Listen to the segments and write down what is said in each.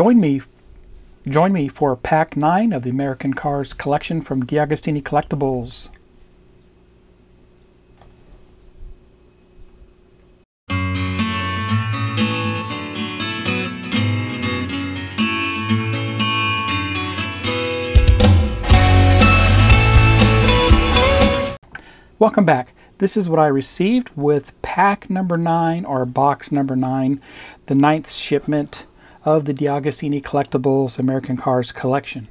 Join me join me for pack 9 of the American Cars collection from DeAgostini Collectibles. Welcome back. This is what I received with pack number 9 or box number 9, the ninth shipment of the DeAgostini Collectibles American Cars collection.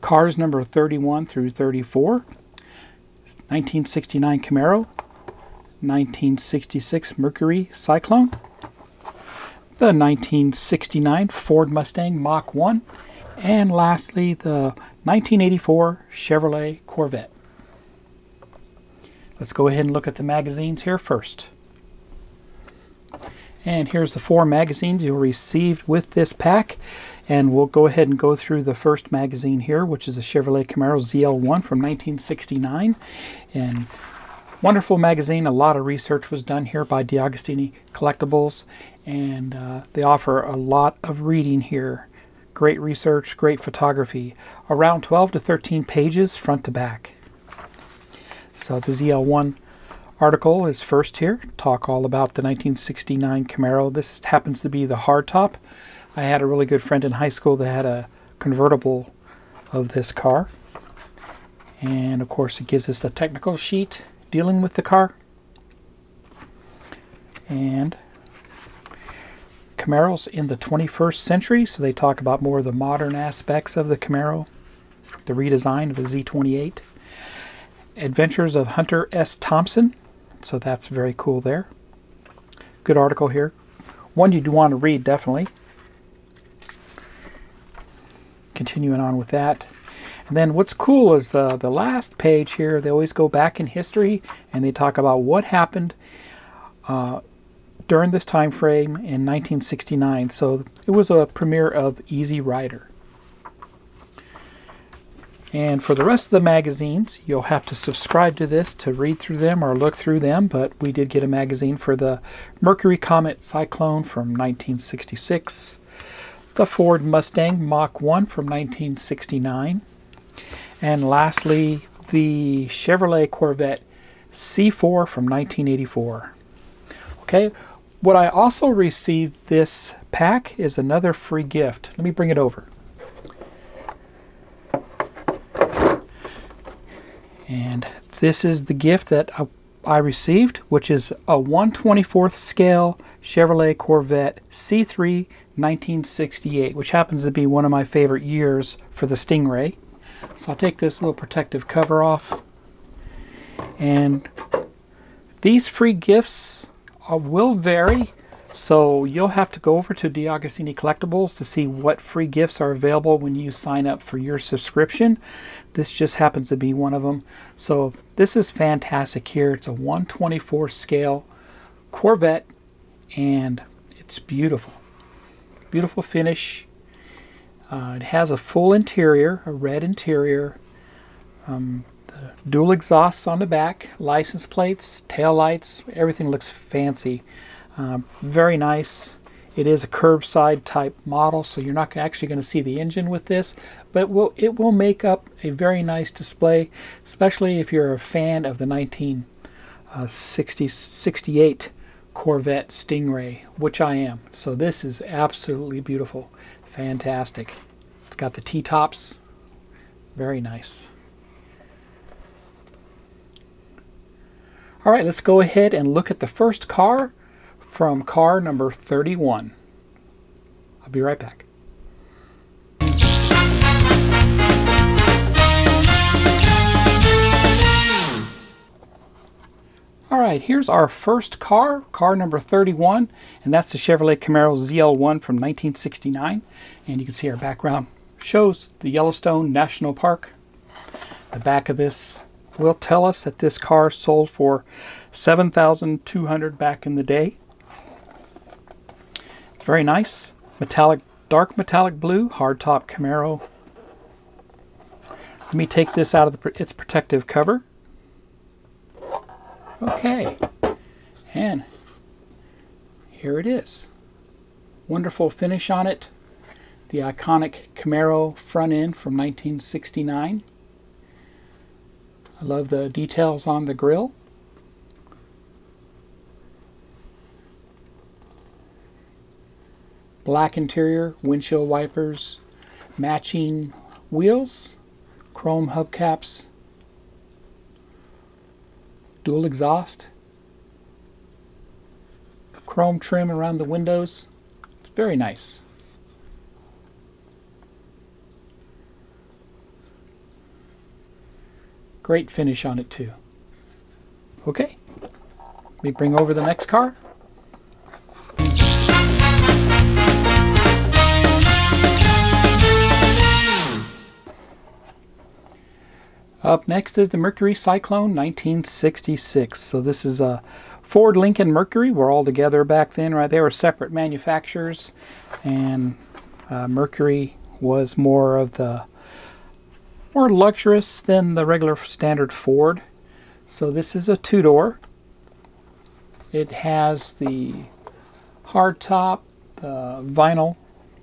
Cars number 31 through 34, 1969 Camaro, 1966 Mercury Cyclone, the 1969 Ford Mustang Mach 1, and lastly the 1984 Chevrolet Corvette. Let's go ahead and look at the magazines here first. And here's the four magazines you'll receive with this pack. And we'll go ahead and go through the first magazine here, which is a Chevrolet Camaro ZL1 from 1969. And wonderful magazine. A lot of research was done here by DeAgostini Collectibles. And uh, they offer a lot of reading here. Great research, great photography. Around 12 to 13 pages front to back. So the ZL1 article is first here. Talk all about the 1969 Camaro. This happens to be the hardtop. I had a really good friend in high school that had a convertible of this car. And of course it gives us the technical sheet dealing with the car. And Camaros in the 21st century, so they talk about more of the modern aspects of the Camaro, the redesign of the Z28. Adventures of Hunter S. Thompson. So that's very cool there. Good article here. One you do want to read, definitely. Continuing on with that. And then what's cool is the, the last page here, they always go back in history and they talk about what happened uh, during this time frame in 1969. So it was a premiere of Easy Rider. And for the rest of the magazines, you'll have to subscribe to this to read through them or look through them, but we did get a magazine for the Mercury Comet Cyclone from 1966, the Ford Mustang Mach 1 from 1969, and lastly, the Chevrolet Corvette C4 from 1984. Okay, what I also received this pack is another free gift. Let me bring it over. And this is the gift that I received, which is a 124th scale Chevrolet Corvette C3 1968, which happens to be one of my favorite years for the Stingray. So I'll take this little protective cover off. And these free gifts uh, will vary so you'll have to go over to DeAgostini Collectibles to see what free gifts are available when you sign up for your subscription. This just happens to be one of them. So this is fantastic here. It's a 124 scale Corvette and it's beautiful. Beautiful finish. Uh, it has a full interior, a red interior. Um, dual exhausts on the back, license plates, tail lights, everything looks fancy. Uh, very nice. It is a curbside type model, so you're not actually going to see the engine with this, but it will, it will make up a very nice display, especially if you're a fan of the 1968 uh, Corvette Stingray, which I am. So this is absolutely beautiful. Fantastic. It's got the T-tops. Very nice. All right, let's go ahead and look at the first car from car number 31. I'll be right back. All right, here's our first car, car number 31, and that's the Chevrolet Camaro ZL1 from 1969. And you can see our background shows the Yellowstone National Park. The back of this will tell us that this car sold for 7200 back in the day. Very nice. Metallic, dark metallic blue, hardtop Camaro. Let me take this out of the, its protective cover. Okay. And here it is. Wonderful finish on it. the iconic Camaro front end from 1969. I love the details on the grill. Black interior, windshield wipers, matching wheels, chrome hubcaps, dual exhaust, chrome trim around the windows. It's very nice. Great finish on it too. Okay, let me bring over the next car. Up next is the Mercury Cyclone 1966. So this is a Ford Lincoln Mercury. We're all together back then, right? They were separate manufacturers, and uh, Mercury was more of the more luxurious than the regular standard Ford. So this is a two-door. It has the hardtop, the vinyl,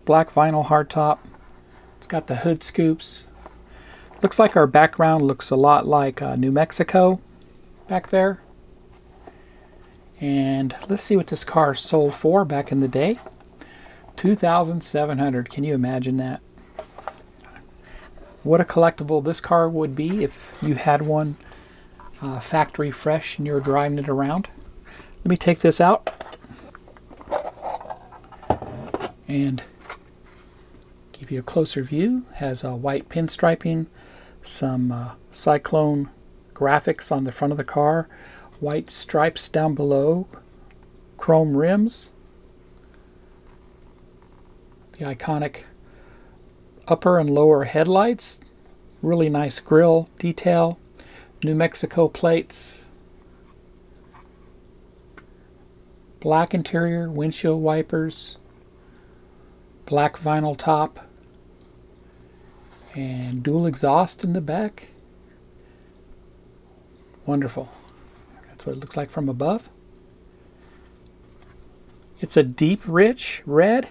black vinyl hardtop. It's got the hood scoops, Looks like our background looks a lot like uh, New Mexico back there. And let's see what this car sold for back in the day. 2700 Can you imagine that? What a collectible this car would be if you had one uh, factory fresh and you're driving it around. Let me take this out and give you a closer view. Has a white pinstriping some uh, cyclone graphics on the front of the car, white stripes down below, chrome rims, the iconic upper and lower headlights, really nice grill detail, New Mexico plates, black interior, windshield wipers, black vinyl top, and dual exhaust in the back. Wonderful. That's what it looks like from above. It's a deep, rich red.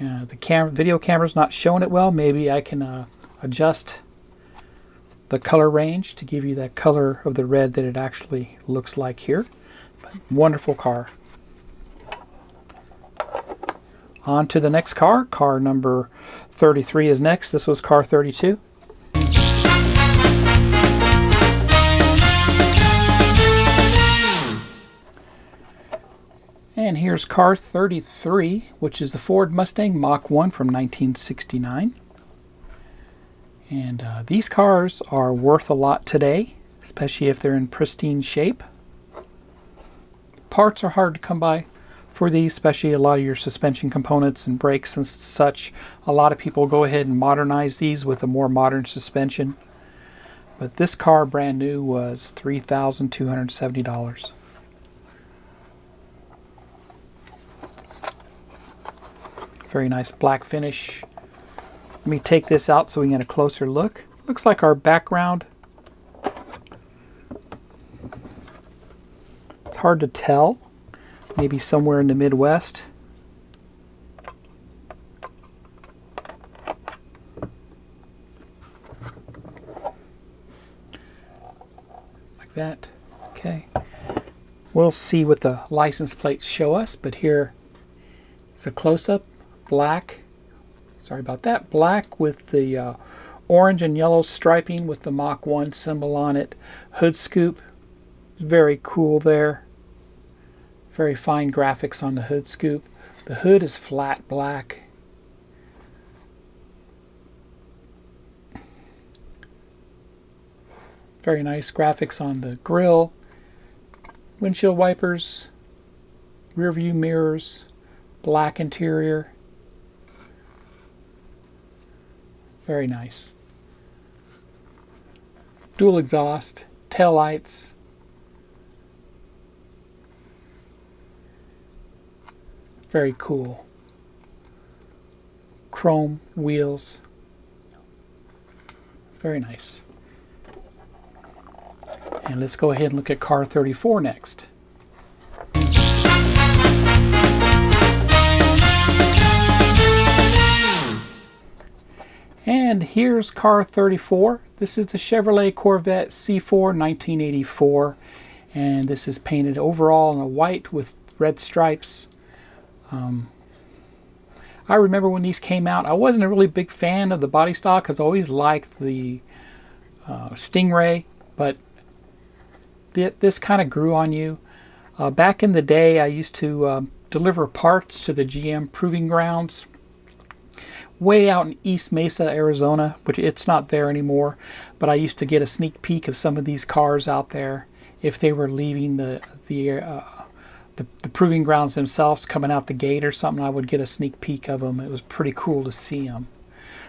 Uh, the cam video camera's not showing it well. Maybe I can uh, adjust the color range to give you that color of the red that it actually looks like here. But wonderful car. On to the next car. Car number 33 is next. This was car 32. And here's car 33, which is the Ford Mustang Mach 1 from 1969. And uh, these cars are worth a lot today, especially if they're in pristine shape. Parts are hard to come by for these, especially a lot of your suspension components and brakes and such. A lot of people go ahead and modernize these with a more modern suspension. But this car, brand new, was $3,270. Very nice black finish. Let me take this out so we can get a closer look. Looks like our background. It's hard to tell maybe somewhere in the Midwest. Like that. Okay. We'll see what the license plates show us, but here is a close-up. Black. Sorry about that. Black with the uh, orange and yellow striping with the Mach 1 symbol on it. Hood scoop. Very cool there. Very fine graphics on the hood scoop. The hood is flat black. Very nice graphics on the grill. Windshield wipers, rear view mirrors, black interior. Very nice. Dual exhaust, tail lights, Very cool. Chrome wheels. Very nice. And let's go ahead and look at car 34 next. And here's car 34. This is the Chevrolet Corvette C4 1984. And this is painted overall in a white with red stripes. Um, I remember when these came out, I wasn't a really big fan of the body stock because I always liked the uh, Stingray, but th this kind of grew on you. Uh, back in the day, I used to um, deliver parts to the GM Proving Grounds way out in East Mesa, Arizona, which it's not there anymore, but I used to get a sneak peek of some of these cars out there if they were leaving the the uh, the, the, proving grounds themselves coming out the gate or something, I would get a sneak peek of them. It was pretty cool to see them.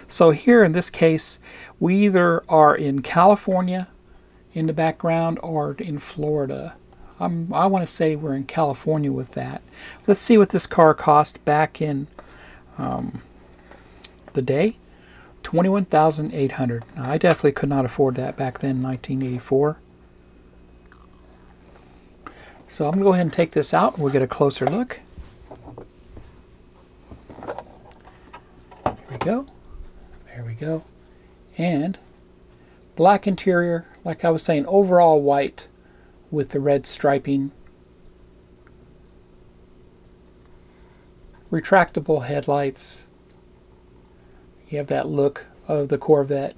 So here in this case, we either are in California in the background or in Florida. I'm, I want to say we're in California with that. Let's see what this car cost back in um, the day. 21800 I definitely could not afford that back then in 1984. So I'm going to go ahead and take this out and we'll get a closer look. Here we go. There we go. And black interior, like I was saying, overall white with the red striping. Retractable headlights. You have that look of the Corvette.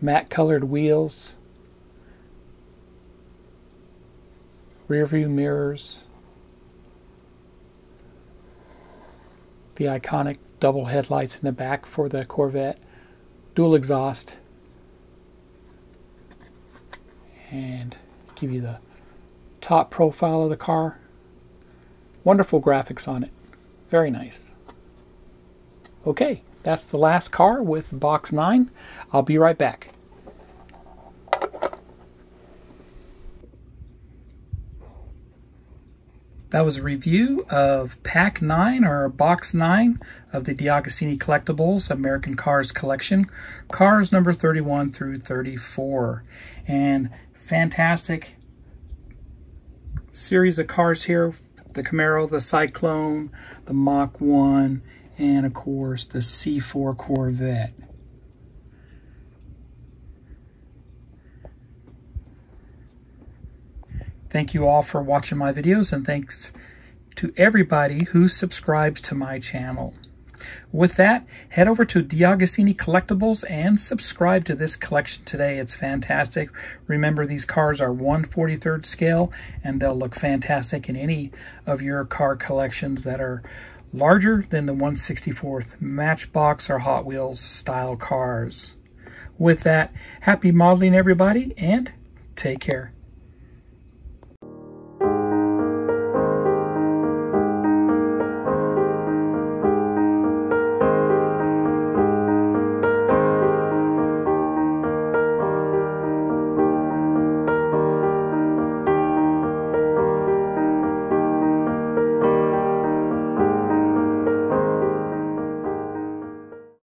Matte colored wheels, rear view mirrors, the iconic double headlights in the back for the Corvette, dual exhaust, and give you the top profile of the car. Wonderful graphics on it. Very nice. Okay, that's the last car with box 9. I'll be right back. That was a review of Pack 9 or Box 9 of the DeAgostini Collectibles American Cars Collection. Cars number 31 through 34. And fantastic series of cars here. The Camaro, the Cyclone, the Mach 1, and of course the C4 Corvette. Thank you all for watching my videos and thanks to everybody who subscribes to my channel. With that, head over to DeAgostini Collectibles and subscribe to this collection today. It's fantastic. Remember, these cars are 143rd scale, and they'll look fantastic in any of your car collections that are larger than the 164th Matchbox or Hot Wheels style cars. With that, happy modeling everybody and take care.